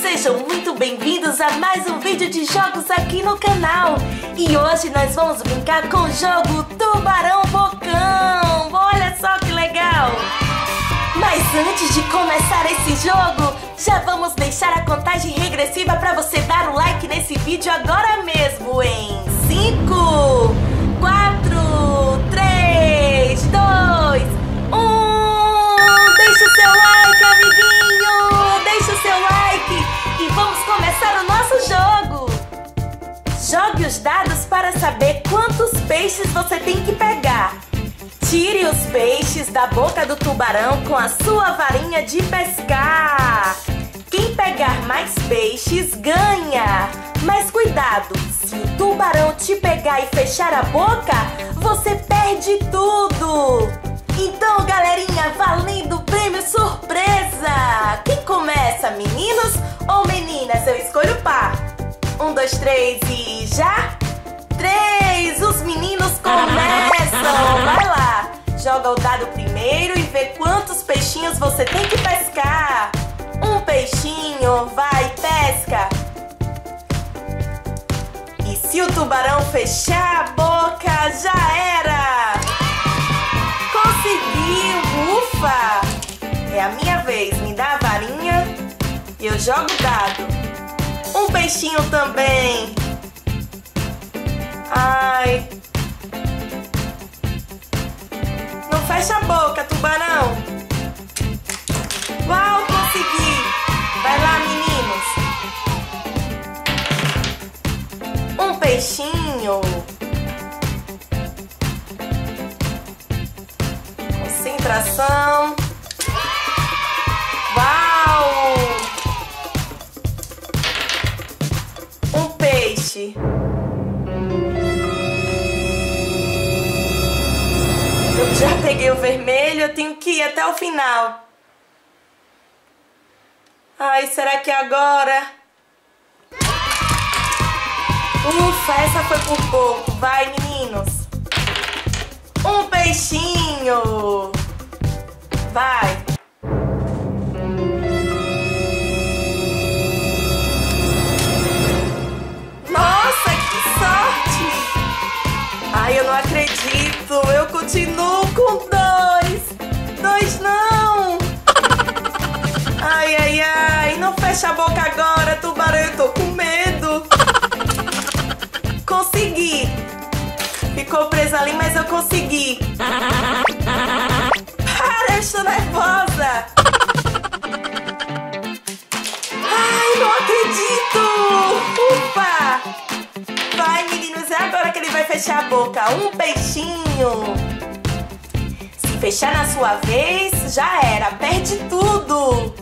Sejam muito bem-vindos a mais um vídeo de jogos aqui no canal. E hoje nós vamos brincar com o jogo Tubarão Bocão. Olha só que legal! Mas antes de começar esse jogo, já vamos deixar a contagem regressiva para você dar um like nesse vídeo agora mesmo em dados para saber quantos peixes você tem que pegar. Tire os peixes da boca do tubarão com a sua varinha de pescar. Quem pegar mais peixes ganha. Mas cuidado, se o tubarão te pegar e fechar a boca, você perde tudo. Então, galerinha, valendo o prêmio surpresa! Quem começa, meninos ou meninas? Eu escolho o par. Um, dois, três e já? Três! Os meninos começam! Vai lá! Joga o dado primeiro e vê quantos peixinhos você tem que pescar. Um peixinho, vai, pesca! E se o tubarão fechar a boca, já era! Conseguiu! Ufa! É a minha vez, me dá a varinha e eu jogo o dado. Um peixinho também. Ai. Não fecha a boca, tubarão. Uau, consegui. Vai lá, meninos. Um peixinho. Concentração. Uau! Um peixe. Peguei o vermelho, eu tenho que ir até o final. Ai, será que é agora? Ufa, essa foi por pouco. Vai, meninos. Um peixinho. Vai. Nossa, que sorte! Ai, eu não acredito. Eu continuo fecha a boca agora, tubarão. Eu tô com medo. Consegui. Ficou presa ali, mas eu consegui. Para, eu estou nervosa. Ai, não acredito. Ufa. Vai, meninos, é agora que ele vai fechar a boca. Um peixinho. Se fechar na sua vez, já era. Perde tudo.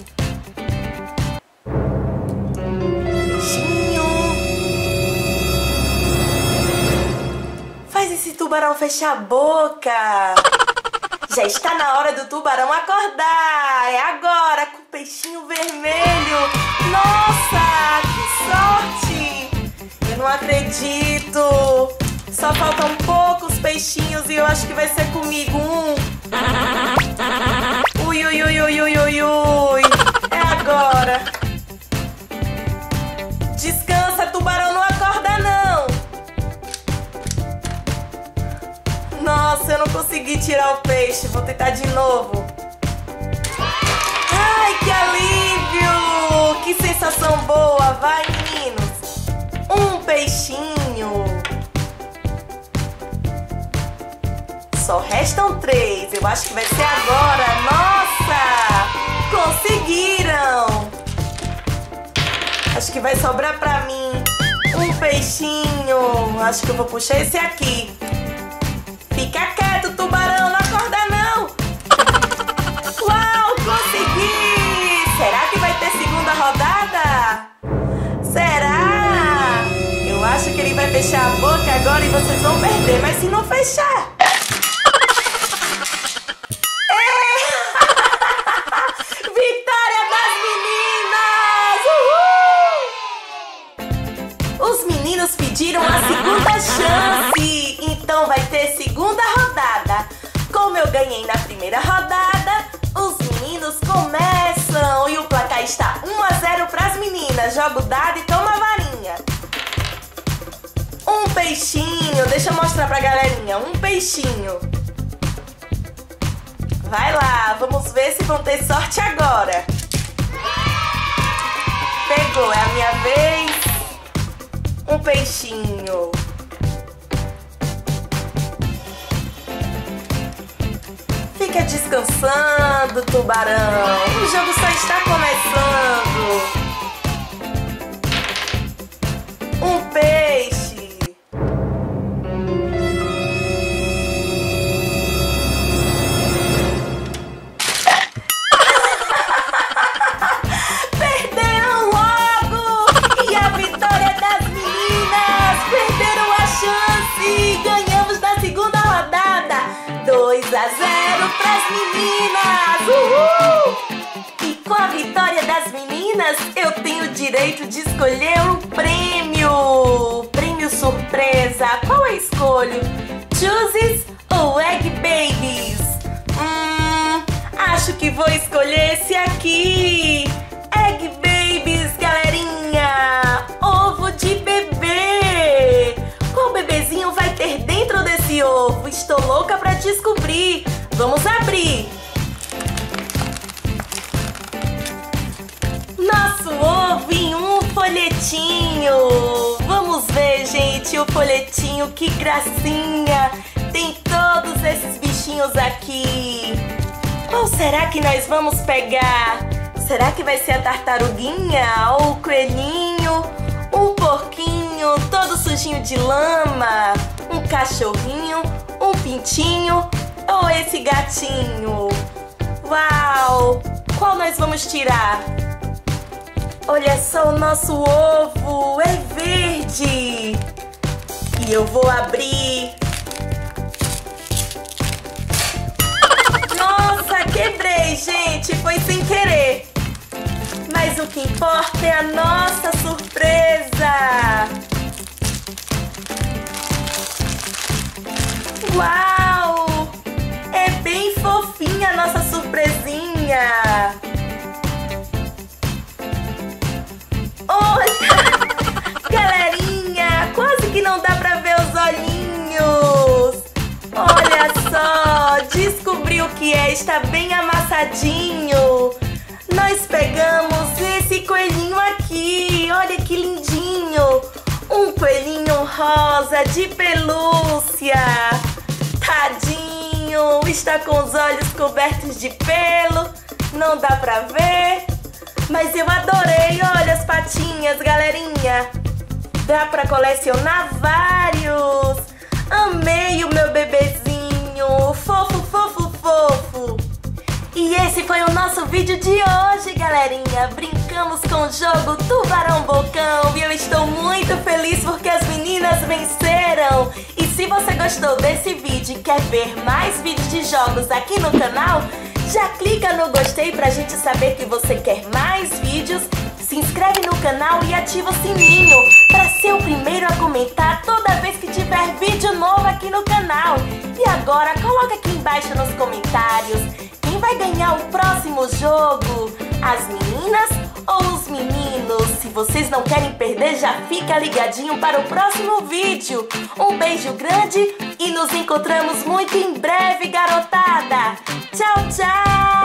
Tubarão fechar a boca. Já está na hora do tubarão acordar. É agora, com o peixinho vermelho. Nossa, que sorte! Eu não acredito. Só faltam poucos peixinhos e eu acho que vai ser comigo. Um. Ui, ui, ui, ui, ui, ui, consegui tirar o peixe. Vou tentar de novo. Ai, que alívio! Que sensação boa! Vai, meninos! Um peixinho. Só restam três. Eu acho que vai ser agora. Nossa! Conseguiram! Acho que vai sobrar pra mim um peixinho. Acho que eu vou puxar esse aqui. Fica quieto, tubarão, não acorda não! Uau, consegui! Será que vai ter segunda rodada? Será? Eu acho que ele vai fechar a boca agora e vocês vão perder, mas se não fechar. Ganhei na primeira rodada, os meninos começam e o placar está 1 a 0 para joga o dado e toma varinha. Um peixinho, deixa eu mostrar pra galerinha. Um peixinho. Vai lá, vamos ver se vão ter sorte agora. Pegou, é a minha vez. Um peixinho. Fica descansando, tubarão. O jogo só está começando. 2 a 0 pras meninas! Uhul! E com a vitória das meninas, eu tenho o direito de escolher um prêmio! Prêmio surpresa! Qual eu escolho? Chooses ou Egg Babies? Hum, acho que vou escolher esse aqui! Egg Babies, galerinha! Ovo de bebê! Qual bebezinho vai ter dentro desse ovo? Estou louca pra descobrir! Vamos abrir! Nosso ovo em um folhetinho! Vamos ver, gente, o folhetinho, que gracinha! Tem todos esses bichinhos aqui! Qual será que nós vamos pegar? Será que vai ser a tartaruguinha ou o coelhinho? Um porquinho todo sujinho de lama? Um cachorrinho? Um pintinho? Ou esse gatinho? Uau! Qual nós vamos tirar? Olha só o nosso ovo, é verde! E eu vou abrir. Nossa, quebrei, gente! Foi sem querer. Mas o que importa é a nossa surpresa! Uau! É bem fofinha a nossa surpresinha! Olha! Galerinha, quase que não dá pra ver os olhinhos! Olha só! Descobri o que é, está bem amassadinho! Nós pegamos esse coelhinho aqui, olha que lindinho! Um coelhinho rosa de pelúcia! Tadinho! Está com os olhos cobertos de pelo, não dá pra ver, mas eu adorei! Olha as patinhas, galerinha! Dá pra colecionar vários! Amei o meu bebezinho! Fofo, fofo, fofo! E esse foi o nosso vídeo de hoje, galerinha! Brincamos com o jogo Tubarão Bocão e eu estou muito feliz porque as meninas venceram! E se você gostou desse vídeo e quer ver mais vídeos de jogos aqui no canal, já clica no gostei pra gente saber que você quer mais vídeos, se inscreve no canal e ativa o sininho para ser o primeiro a comentar toda vez que tiver vídeo novo aqui no canal. E agora coloca aqui embaixo nos comentários quem vai ganhar o próximo jogo, as meninas os meninos? Se vocês não querem perder, já fica ligadinho para o próximo vídeo. Um beijo grande e nos encontramos muito em breve, garotada! Tchau, tchau!